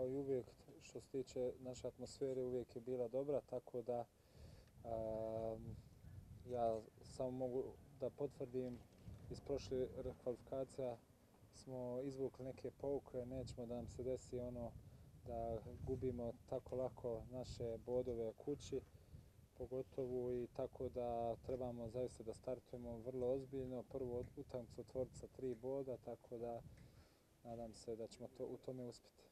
kao i uvijek što se tiče naše atmosfere uvijek je bila dobra, tako da a, ja samo mogu da potvrdim iz prošle kvalifikacija smo izvukli neke pouke, nećemo da nam se desi ono da gubimo tako lako naše bodove kući, pogotovo i tako da trebamo zaista da startujemo vrlo ozbiljno, prvu utakmicu otvoriti sa tri boda, tako da nadam se da ćemo to u tome uspjeti.